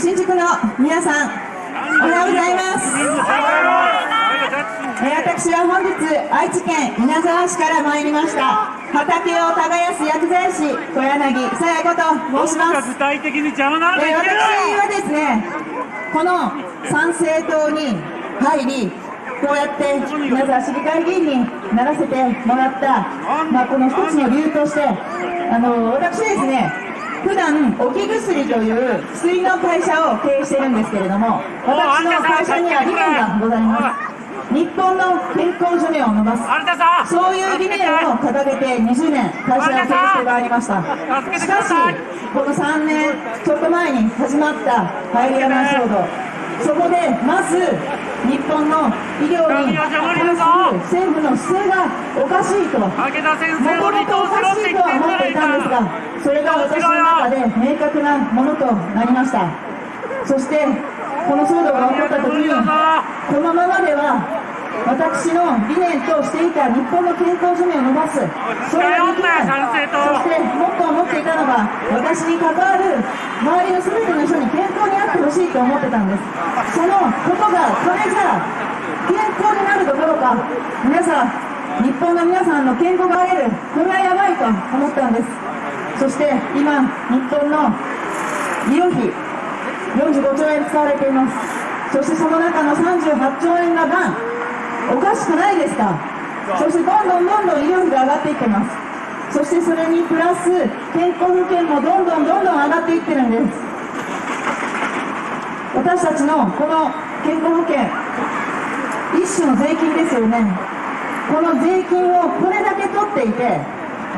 新宿の皆さん、おはようございます。私は本日、愛知県稲沢市から参りました。畑を耕す薬剤師、小柳さや子と申します。具体的に邪魔なえ私はですね、この参政党に入り、こうやって稲沢市議会議員にならせてもらった、まあ、この一つの理由として、あの私ですね、普段置き薬という薬の会社を経営しているんですけれども、私の会社には理念がございます。日本の健康寿命を伸ばす。そういう理念を掲げて20年、会社の経営がありました。しかし、この3年ちょっと前に始まったハイリアマン騒動、そこでまず日本の医療に関する政府の姿勢がおかしいと、もともとおかしいとは思っていたんですが、それが私の中で明確なものとなりました。そして、この騒動が起こった時に、このままでは私の理念としていた日本の健康寿命を伸ばす、それができない、そしてもっと思っていたのが、私に関わる周りの全ての人に健康にと思ってたんです。そのことが、これじゃ健康になるどころか、皆さん、日本の皆さんの健康が荒れる、これはやばいと思ったんです。そして今、日本の医療費、45兆円使われています。そしてその中の38兆円ががん、おかしくないですか？そしてどんどんどんどん医療費が上がっていってますそしてそれにプラス健康保険もどんどんどんどん上がっていってるんです私たちのこの健康保険一種の税金ですよね。この税金をこれだけ取っていて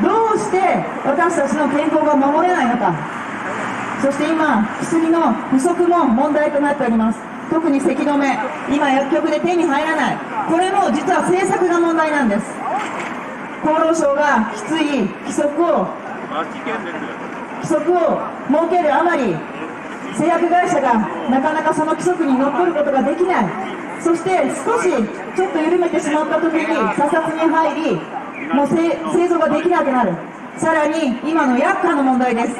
どうして私たちの健康が守れないのか。そして今薬の不足も問題となっております。特に咳止め今薬局で手に入らない。これも実は政策が問題なんです。厚労省がきつい規則を規則を設けるあまり製薬会社がなかなかその規則にのっとることができない。そして少しちょっと緩めてしまった時に査察に入りもう製造ができなくなる。さらに今の薬価の問題です。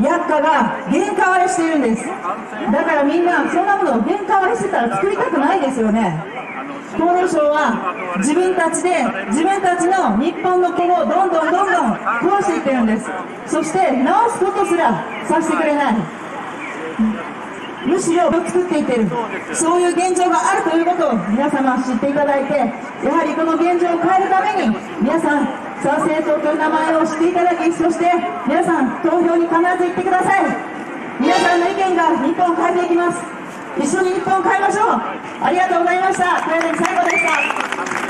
薬価が原価割れしているんです。だからみんなそんなものを原価割れしてたら作りたくないですよね。厚労省は自分たちで自分たちの日本の子をどんどんどんどん殺していってるんです。そして治すことすらさせてくれない。むしろ作っていってる。そういう現状があるということを皆様知っていただいてやはりこの現状を変えるために皆さん参政党という名前を知っていただきそして皆さん投票に必ず行ってください。皆さんの意見が日本を変えていきます。一緒に日本を変えましょう。ありがとうございました。小柳最後でした